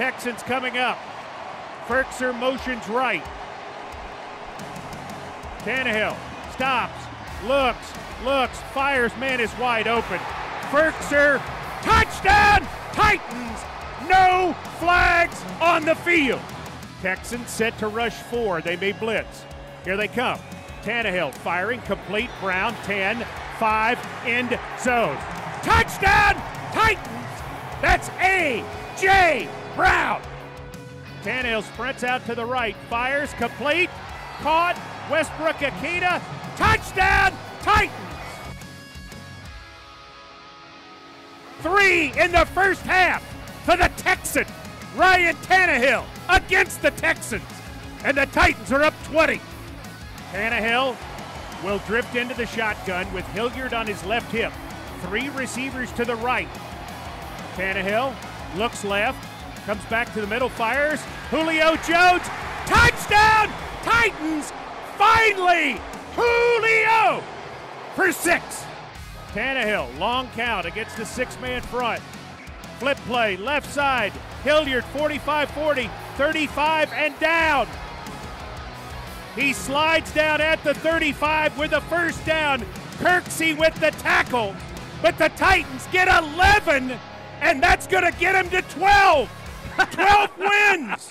Texans coming up. Firkser motions right. Tannehill stops, looks, looks, fires, man is wide open. Firkser, touchdown, Titans, no flags on the field. Texans set to rush four, they may blitz. Here they come. Tannehill firing, complete, Brown 10, 5, end zone. Touchdown, Titans! That's A. Brown. Tannehill sprints out to the right, fires, complete, caught, Westbrook-Ikhine, touchdown, Titans! Three in the first half for the Texans. Ryan Tannehill against the Texans. And the Titans are up 20. Tannehill will drift into the shotgun with Hilliard on his left hip. Three receivers to the right. Tannehill looks left, comes back to the middle, fires. Julio Jones, touchdown! Titans, finally! Julio for six. Tannehill, long count against the six man front. Flip play, left side. Hilliard, 45 40, 35 and down. He slides down at the 35 with a first down. Kirksey with the tackle. But the Titans get 11, and that's going to get him to 12. 12 wins.